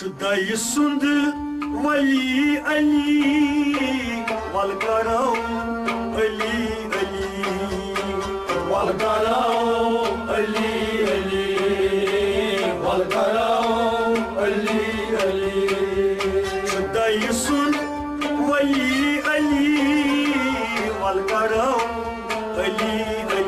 şu dayısındı Vali Ali Valgarav Ali Ali Valgarav Ali Ali Valgarav Ali Ali Şu dayısın Vali Ali Valgarav Ali Ali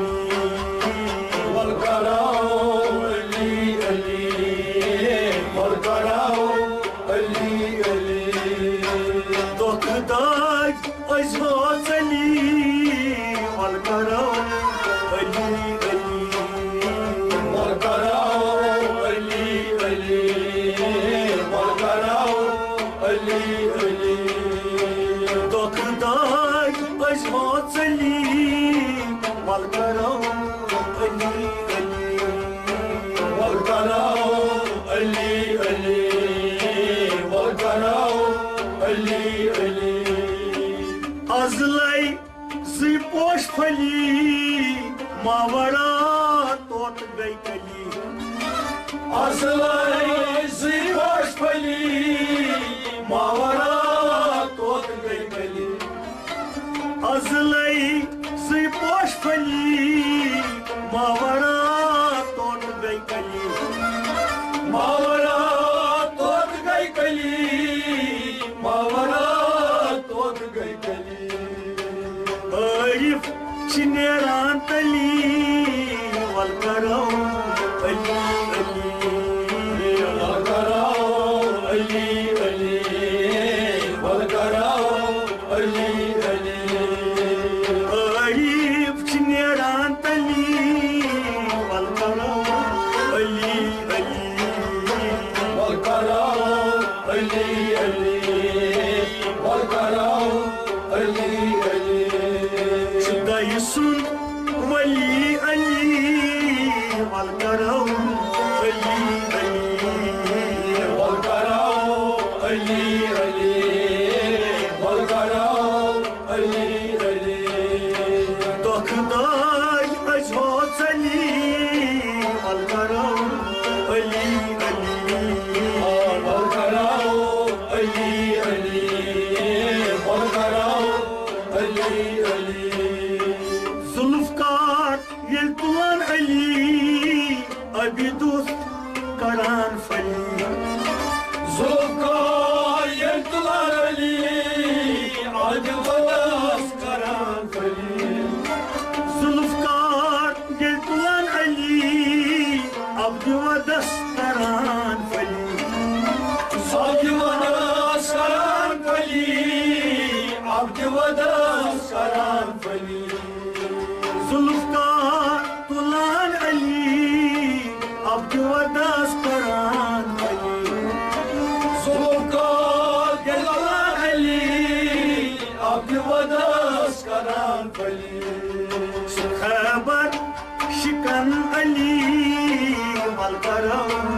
Doc dai, mas moțeli, القرون ouvidos karanlık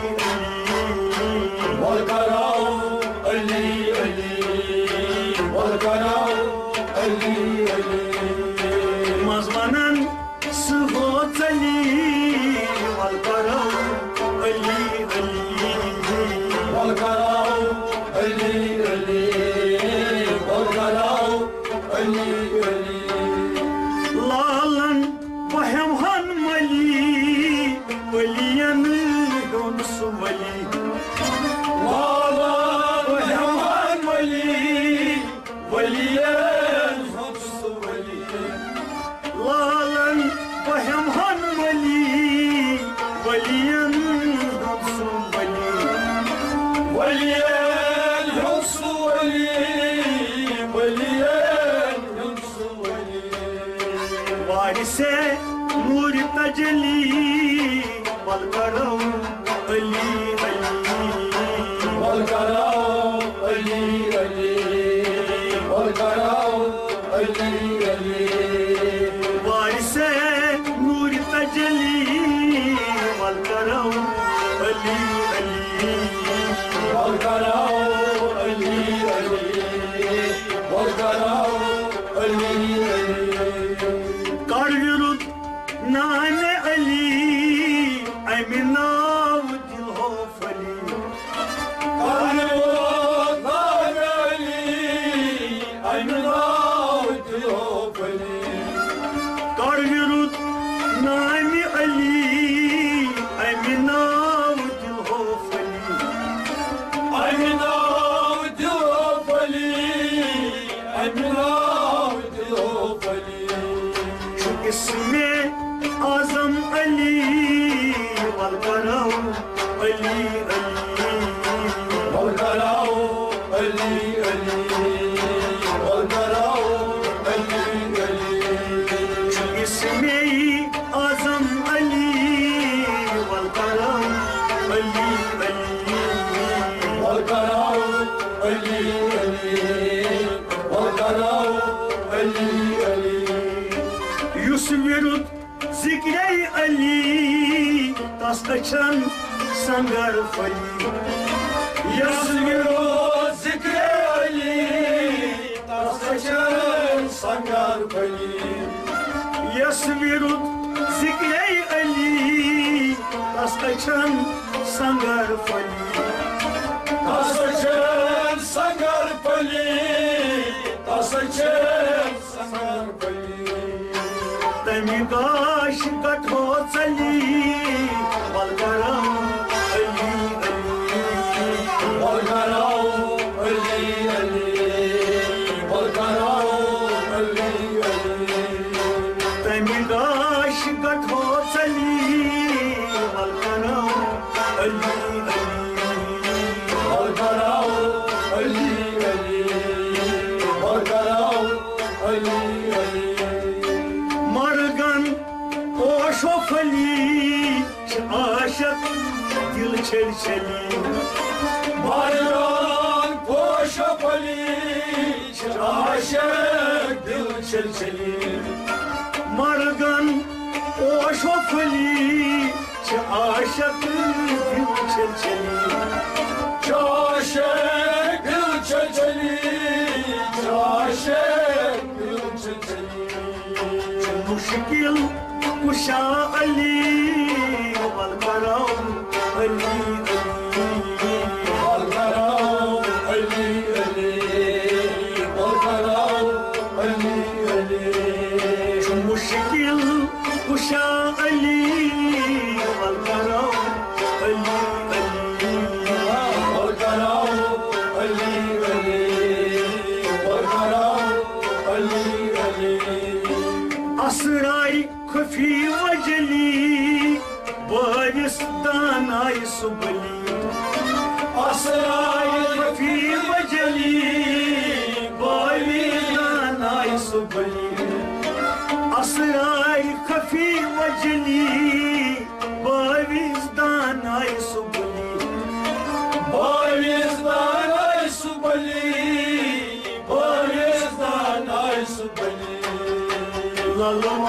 से मूर्त जली पल करो बली Tas kaçan sangar fali Yazmiro zikre Ali. Tasaçan sangar pali Yasviru zikre Ali. Tas kaçan sangar fali Tasaçan sangar तमिगाश कठो चली बलकरम Ali aşık dil çelçeli. Bayrak poşa poliç aşık dil çelçeli. Margan oşa poliç aşık dil çelçeli. Çaşık dil çelçeli Çaşık dil çelçeli. Muşkil kuşa Ali. الغنم. اللي خفي وجني باوزدان اي سبلي باوزدان اي سبلي باوزدان اي سبلي لا لا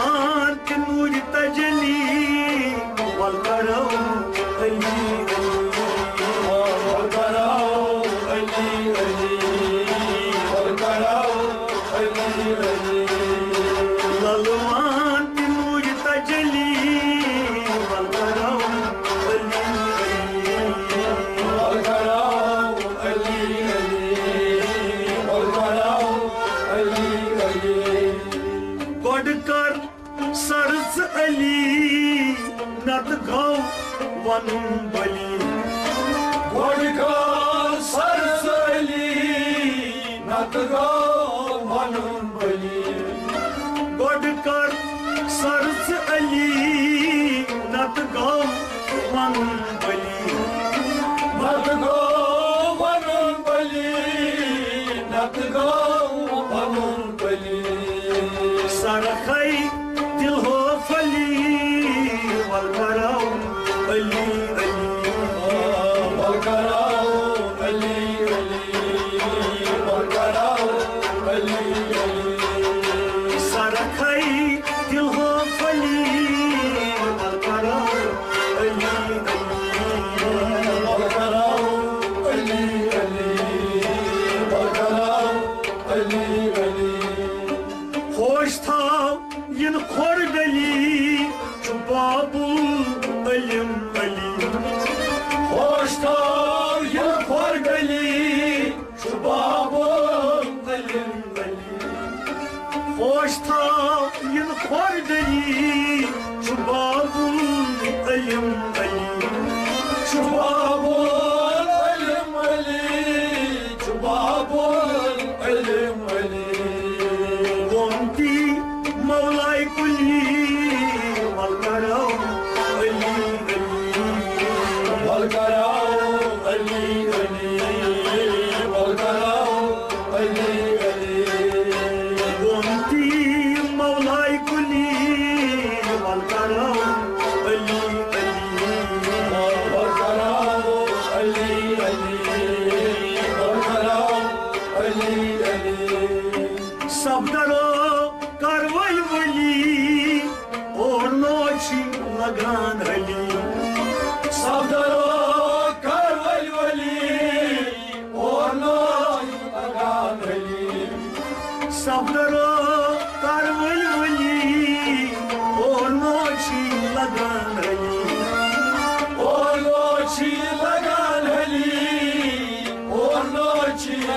صرت ألي نطقم ونبلي نطقم ونبلي نطقم ونبلي صرخي تلهو فلي والقرام ألي ألي والقرام ألي ألي والقرام ألي Christos.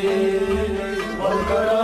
Ali